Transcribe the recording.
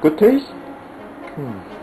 Good taste? Hmm.